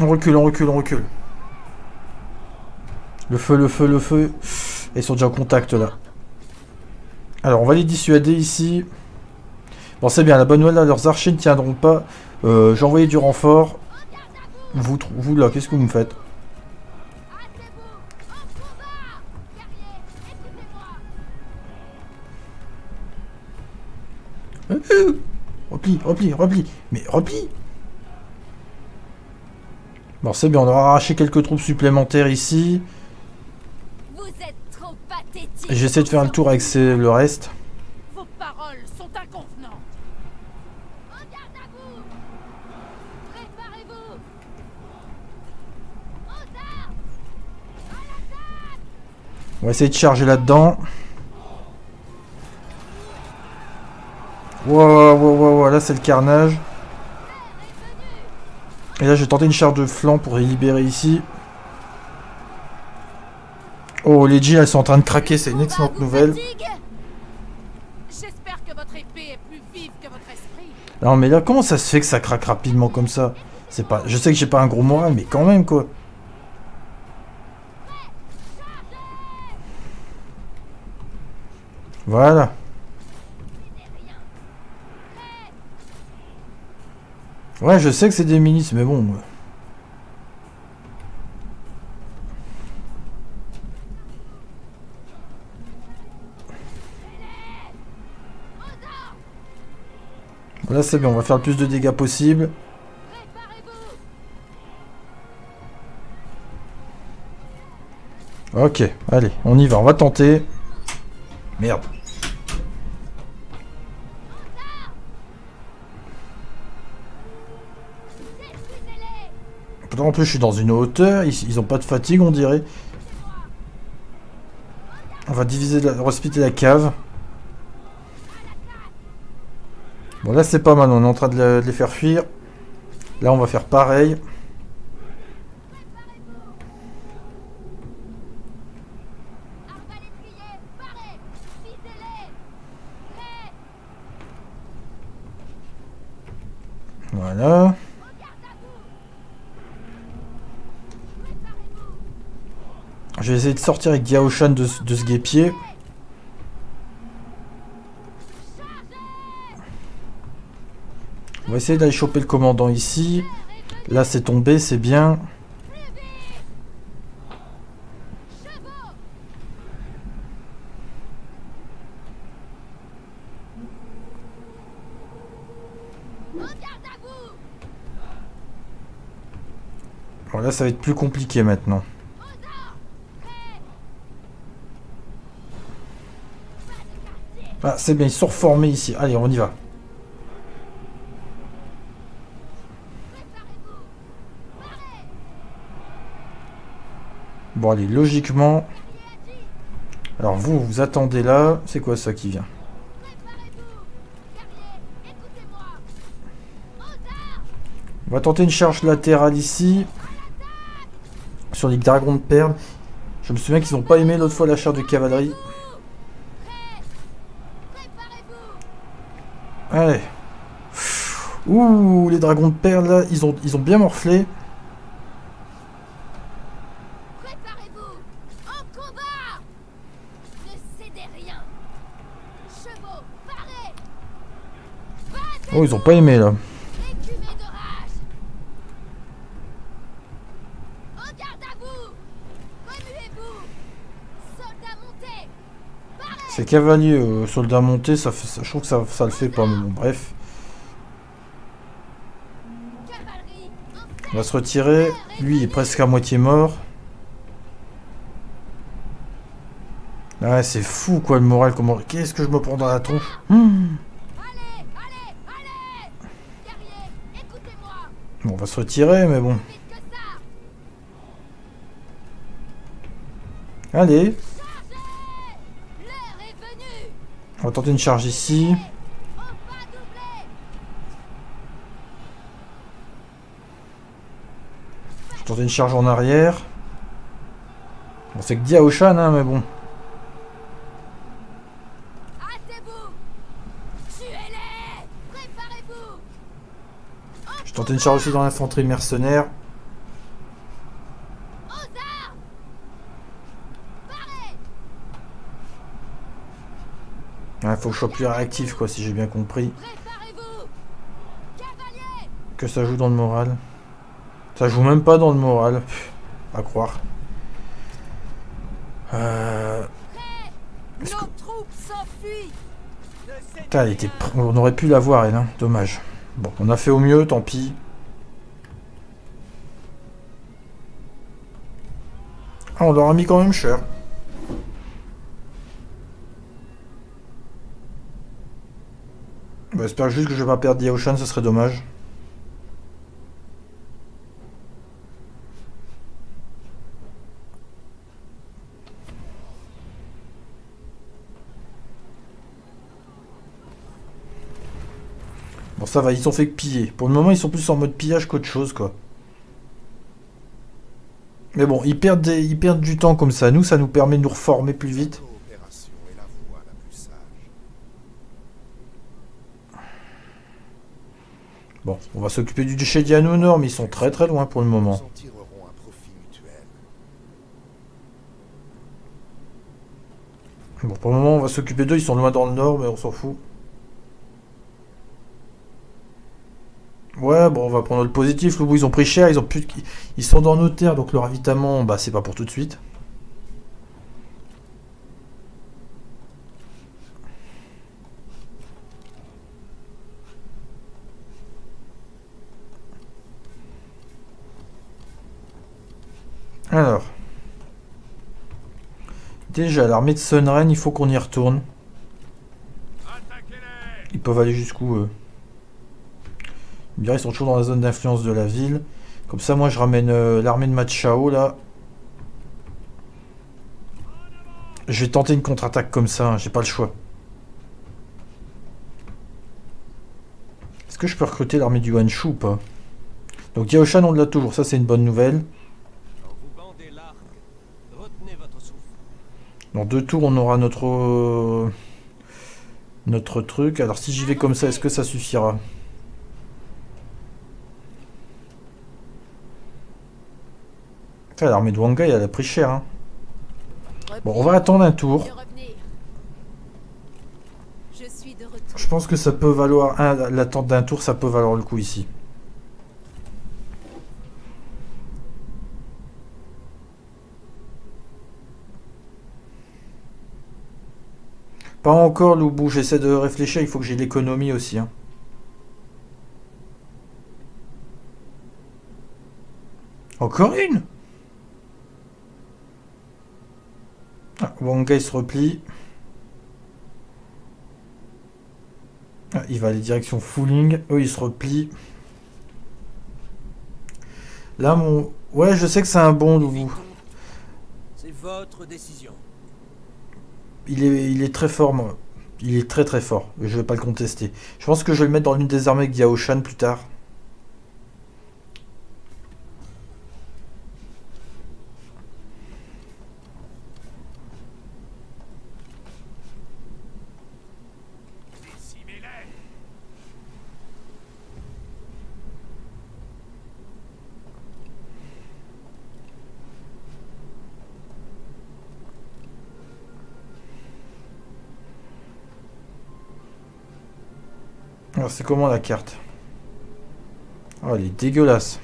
On recule, on recule, on recule. Le feu, le feu, le feu. Ils sont déjà en contact là. Alors on va les dissuader ici. Bon c'est bien, la bonne nouvelle là, leurs archers ne tiendront pas. Euh, J'ai envoyé du renfort. Vous, vous là, qu'est-ce que vous me faites? Repli, repli, repli. Mais repli Bon, c'est bien, on aura arraché quelques troupes supplémentaires ici. J'essaie de faire le tour avec ces- le reste. Vos paroles sont inconvenantes Regarde à vous Préparez-vous Aux armes On va essayer de charger là-dedans. Wow, wow, wow, wow, là c'est le carnage. Et là, je vais tenter une charge de flanc pour les libérer ici. Oh, les G, elles sont en train de craquer, c'est une excellente nouvelle. fatigue J'espère que votre épée est plus vive que votre esprit. Non, mais là, comment ça se fait que ça craque rapidement comme ça? C'est pas... Je sais que j'ai pas un gros moral, mais quand même, quoi. Voilà. Ouais, je sais que c'est des milices, mais bon... euh. Là, c'est bien, on va faire le plus de dégâts possible. Ok, allez, on y va, on va tenter. Merde. En plus, je suis dans une hauteur, ils, ils ont pas de fatigue, on dirait. On va diviser, la, resplitter la cave. Bon, là, c'est pas mal, on est en train de, le- de les faire fuir. Là, on va faire pareil. Voilà. Je vais essayer de sortir avec Diaoshan de, de ce guépier. On va essayer d'aller choper le commandant ici. Là, c'est tombé, c'est bien. Bon, là, ça va être plus compliqué maintenant. Ah, c'est bien, ils sont reformés ici. Allez, on y va. Bon, allez, logiquement... Alors, vous, vous attendez là. C'est quoi ça qui vient? On va tenter une charge latérale ici. Sur les dragons de perles. Je me souviens qu'ils n'ont pas aimé l'autre fois la charge de cavalerie. Allez. Ouh, les dragons de perles là, ils ont, ils ont bien morflé. Oh, ils ont pas aimé là. Écumez de rage En garde à vous Remuez-vous Soldats montés Parez Ces cavaliers euh, soldats montés, ça, fait- ça- je trouve que ça, ça le fait pas, mais bon, bref. On va se retirer. Lui, il est presque à moitié mort. Ouais, c'est fou quoi le moral. Comment... Qu'est-ce que je me prends dans la tronche? Hmm. Bon, on va se retirer, mais bon. Allez, Chargez L'heure est venue on va tenter une charge ici. Je vais tenter une charge en arrière. Bon, c'est que Diaoshan, hein, mais bon. Je vais tenter une charge aussi dans l'infanterie mercenaire. Aux armes Parez Il faut que je sois plus réactif, quoi, si j'ai bien compris. Que ça joue dans le moral. Ça joue même pas dans le moral. À croire. Euh... Putain, On aurait pu l'avoir, elle, hein. Dommage. Bon, on a fait au mieux, tant pis. Ah, on leur a mis quand même cher. Bah, J'espère juste que je vais pas perdre Diaoshan, ce serait dommage. Bon, ça va, ils sont fait que piller. Pour le moment, ils sont plus en mode pillage qu'autre chose, quoi. Mais bon, ils perdent, ils perdent du temps comme ça. Nous, ça nous permet de nous reformer plus vite. Coopération est la voie la plus sage. Bon, on va s'occuper du duché d'Yanonor, mais ils sont très très loin pour le moment. Bon, pour le moment, on va s'occuper d'eux. Ils sont loin dans le nord, mais on s'en fout. Ouais, bon, on va prendre le positif. Ils ont pris cher. Ils ont plus, ils sont dans nos terres, donc le ravitaillement, bah, c'est pas pour tout de suite. Alors. Déjà, l'armée de Sunren, il faut qu'on y retourne. Ils peuvent aller jusqu'où eux? Dirais, Ils sont toujours dans la zone d'influence de la ville. Comme ça, moi, je ramène euh, l'armée de Machao, là. Je vais tenter une contre-attaque comme ça, hein, j'ai pas le choix. Est-ce que je peux recruter l'armée du Wanshu ou pas? Donc Diaoshan, on l'a toujours, ça c'est une bonne nouvelle. Quand vous bandez l'arc, retenez votre souffle. Dans deux tours, on aura notre euh, notre truc. Alors si j'y vais comme ça, est-ce que ça suffira? L'armée de Wangai, elle a pris cher. Hein. Bon, on va attendre un tour. Je pense que ça peut valoir... L'attente d'un tour, ça peut valoir le coup ici. Pas encore, Loubou. J'essaie de réfléchir. Il faut que j'ai l'économie aussi. hein. Encore une? Ah, Wanga il se replie. Ah, il va aller direction Fooling. Eux ils se replient. Là mon... Ouais je sais que c'est un bon Louvou. C'est votre décision. Il est, très fort moi. Il est très très fort. Je vais pas le contester. Je pense que je vais le mettre dans l'une des armées Yaoshan plus tard. Alors c'est comment la carte? Oh elle est dégueulasse.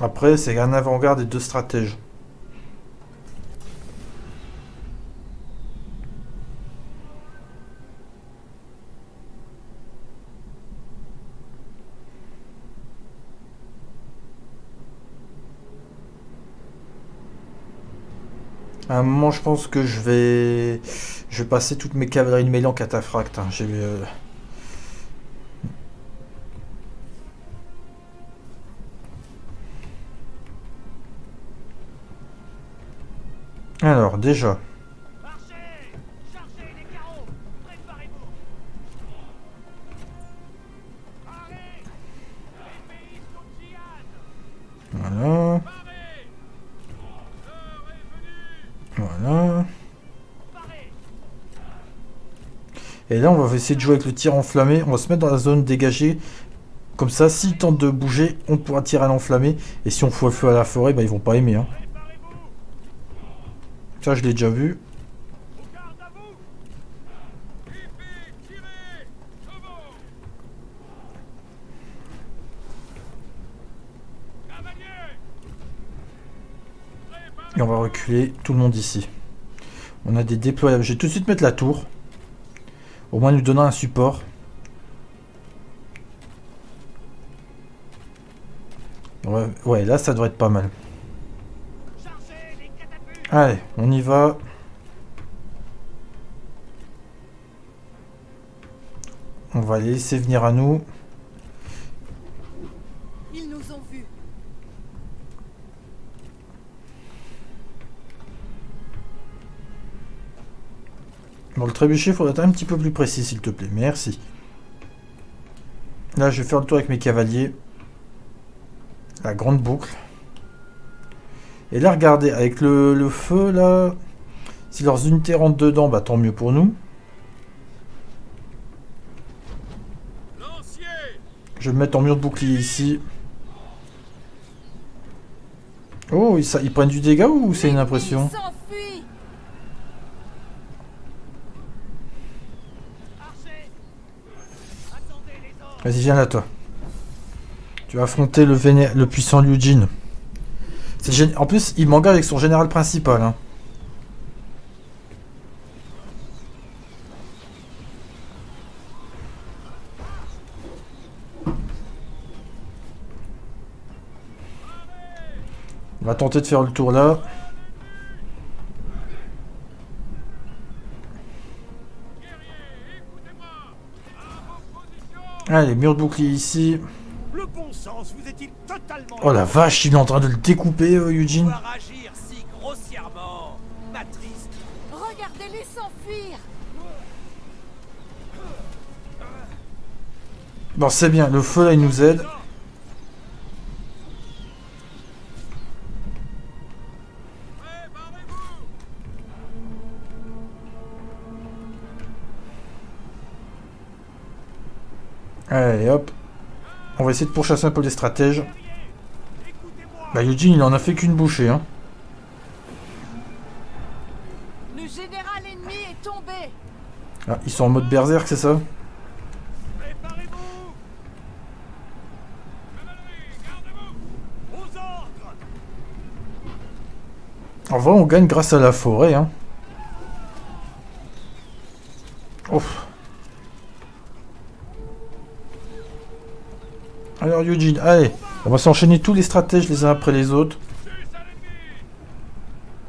Après c'est un avant-garde et deux stratèges. À un moment, je pense que je vais, je vais passer toutes mes cavaleries de mêlée en cataphracte. hein. Euh, Alors, déjà, Et là, on va essayer de jouer avec le tir enflammé. On va se mettre dans la zone dégagée. Comme ça, s'ils tentent de bouger, on pourra tirer à l'enflammé. Et si on fout le feu à la forêt, bah, ils vont pas aimer. Hein. Ça, je l'ai déjà vu. Et on va reculer tout le monde ici. On a des déployables. Je vais tout de suite mettre la tour. Au moins nous donnant un support. Ouais, là ça devrait être pas mal. Allez, on y va. On va les laisser venir à nous. Bon, le trébuchet, il faudrait être un petit peu plus précis, s'il te plaît. Merci. Là, je vais faire le tour avec mes cavaliers. La grande boucle. Et là, regardez, avec le, feu, là... Si leurs unités rentrent dedans, bah tant mieux pour nous. Je vais me mettre en mur de bouclier ici. Oh, ils prennent du dégât ou c'est une impression Ils s'enfuient. Archers Attendez les ordres Vas-y, viens là, toi. Tu vas affronter le, véné- le puissant Liu Jin. En plus, il m'engage avec son général principal. Hein. On va tenter de faire le tour là. Allez, mur de bouclier ici. Le bon sens vous est-il totalement... Oh la vache, il est en train de le découper, euh, Eugene. Pouvoir agir si grossièrement m'attriste. Regardez-les s'enfuir. Bon, c'est bien, le feu là, il nous aide. Allez, hop. On va essayer de pourchasser un peu les stratèges. Bah, Eugene, il en a fait qu'une bouchée, hein. Le général ennemi est tombé. Ah, ils sont en mode berserk, c'est ça? En vrai, on gagne grâce à la forêt, hein. Seigneur Eugene. Allez, on va s'enchaîner tous les stratèges les uns après les autres.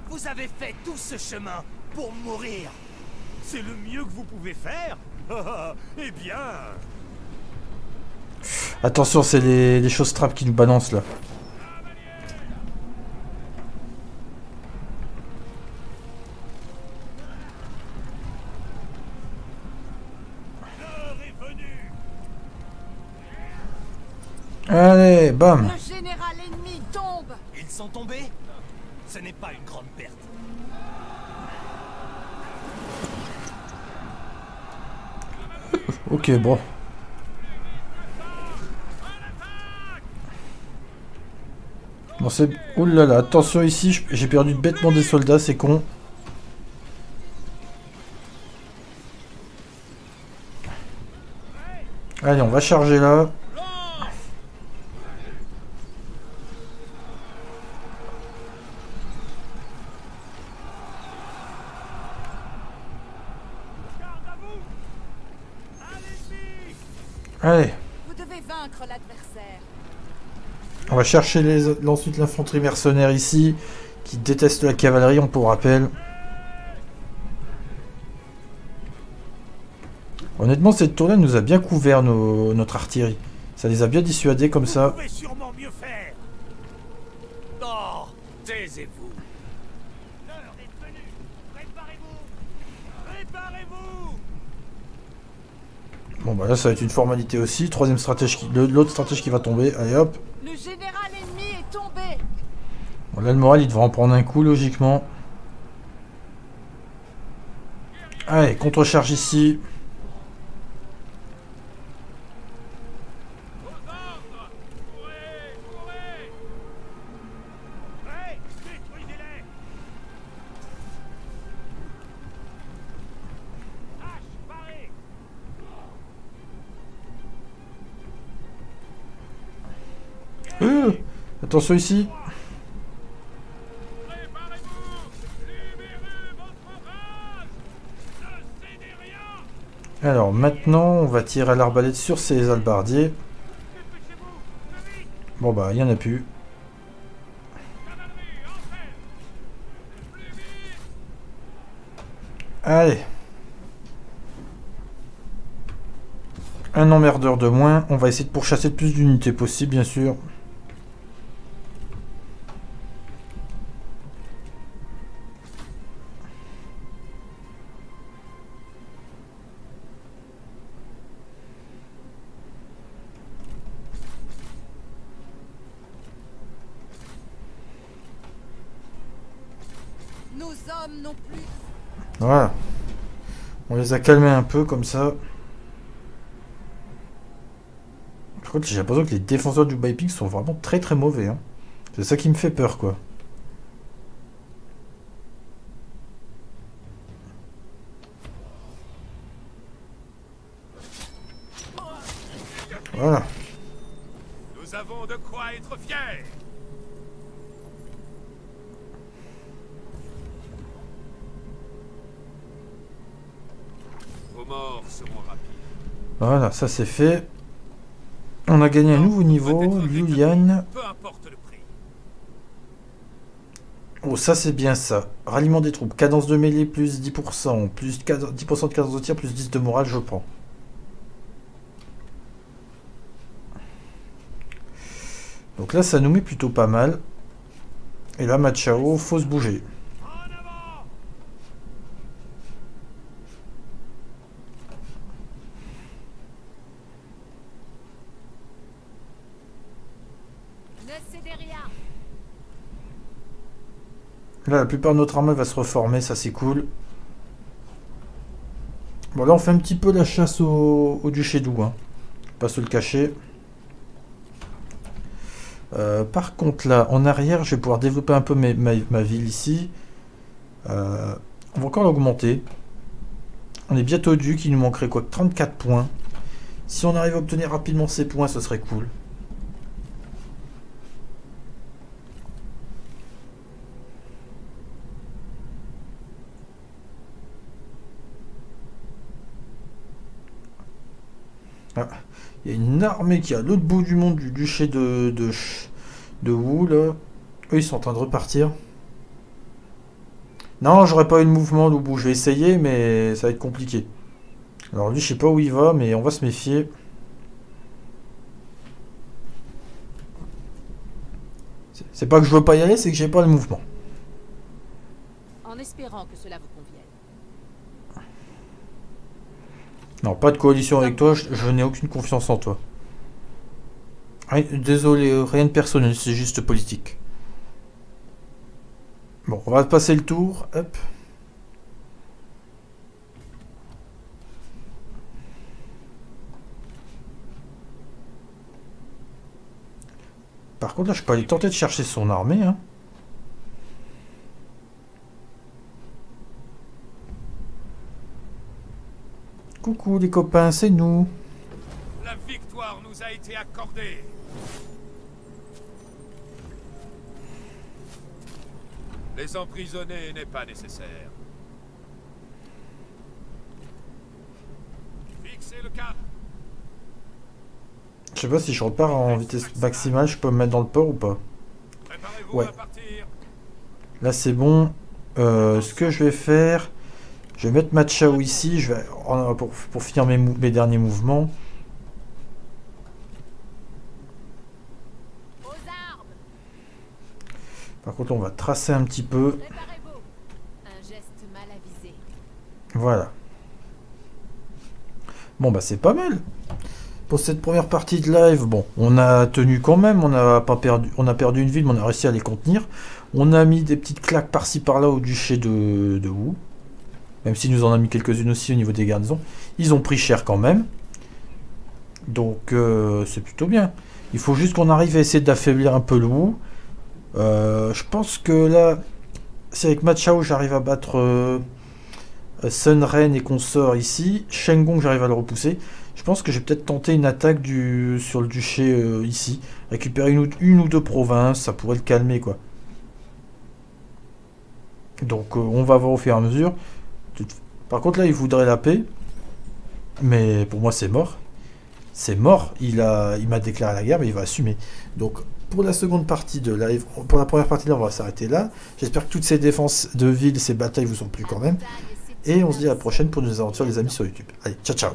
Vous avez fait tout ce chemin pour mourir. C'est le mieux que vous pouvez faire. eh bien, Attention, c'est les, les choses trappes qui nous balancent là. Allez, bam. Le général ennemi tombe Ils sont tombés? Ce n'est pas une grande perte. Ok, bon. Bon, c'est... Ouh là là, attention ici, j'ai perdu bêtement des soldats, c'est con. Allez, on va charger là. Garde à vous À l'ennemi Allez, Vous devez vaincre l'adversaire. on va chercher ensuite l'infanterie mercenaire ici, qui déteste la cavalerie, on pour rappel. Honnêtement, cette tour-là nous a bien couvert notre artillerie. Ça les a bien dissuadés comme ça. pouvez sûrement mieux faire. Oh, taisez-vous. L'heure est venue. Préparez-vous. Préparez-vous. Bon bah là ça va être une formalité aussi. Troisième stratège, qui... l'autre stratège qui va tomber. Allez hop. Le général ennemi est tombé Bon, là le moral il devrait en prendre un coup logiquement. Allez, contre-charge ici. Attention ici. Alors maintenant on va tirer à l'arbalète sur ces albardiers. Bon bah il y en a plus. Allez. Un emmerdeur de moins. On va essayer de pourchasser le plus d'unités possible, bien sûr. Les a calmés un peu comme ça. Par contre, j'ai l'impression que les défenseurs du Byping sont vraiment très très mauvais. hein. C'est ça qui me fait peur, quoi. Voilà. Nous avons de quoi être fiers. Vos morts seront rapides. Voilà, ça c'est fait. On a gagné un nouveau niveau. Julian. Peu importe le prix. Oh, ça c'est bien ça. Ralliement des troupes. Cadence de mêlée plus 10%. Plus 4 10% de cadence de tir plus 10 de morale, je prends. Donc là, ça nous met plutôt pas mal. Et là, Machao, faut se bouger. En avant Ne cédez rien La plupart de notre armée va se reformer, ça c'est cool. Bon, là, on fait un petit peu la chasse au, duché d'Ou. Hein. Pas se le cacher. Euh, par contre, là, en arrière, je vais pouvoir développer un peu ma ville ici. Euh, on va encore l'augmenter. On est bientôt dû, qu'il nous manquerait quoi 34 points. Si on arrive à obtenir rapidement ces points, ce serait cool. Ah, il y a une armée qui est à l'autre bout du monde du duché de, de, de Wu, là. Eux, ils sont en train de repartir. Non, j'aurais pas eu le mouvement, Loubou. Je vais essayer, mais ça va être compliqué. Alors lui, je sais pas où il va, mais on va se méfier. C'est- pas que je veux pas y aller, c'est que j'ai pas le mouvement. En espérant que cela Non, pas de coalition avec toi, je, n'ai aucune confiance en toi. Désolé, euh, rien de personnel, c'est juste politique. Bon, on va passer le tour. Hop. Par contre, là, je peux aller tenter de chercher son armée. Hein. Coucou les copains, c'est nous. La victoire nous a été accordée. Les emprisonner n'est pas nécessaire. Fixez le cap. Je sais pas si je repars en vitesse maximale, je peux me mettre dans le port ou pas. Ouais. Là c'est bon. Euh, ce que je vais faire, je vais mettre Machao ici, je vais pour, pour finir mes, derniers mouvements. Par contre, on va tracer un petit peu. Voilà. Bon bah c'est pas mal. Pour cette première partie de live, bon, on a tenu quand même, on pas perdu, on a perdu une ville, mais on a réussi à les contenir. On a mis des petites claques par-ci par-là au duché de, de Wu. Même s'il nous en a mis quelques-unes aussi au niveau des garnisons. Ils ont pris cher quand même. Donc euh, c'est plutôt bien. Il faut juste qu'on arrive à essayer d'affaiblir un peu le Wu. Euh, je pense que là, si avec Machao j'arrive à battre euh, Sun Ren et consort ici, Shengong j'arrive à le repousser. Je pense que j'ai peut-être tenté une attaque sur le duché euh, ici. Récupérer une ou, une ou deux provinces, ça pourrait le calmer quoi. Donc on va voir au fur et à mesure. Par contre là il voudrait la paix. Mais pour moi c'est mort. C'est mort. Il a, il m'a déclaré la guerre mais il va assumer. Donc pour la seconde partie de live, pour la première partie là on va s'arrêter là. J'espère que toutes ces défenses de ville, ces batailles vous ont plu quand même. Et on se dit à la prochaine pour nos aventures les amis sur YouTube. Allez, ciao ciao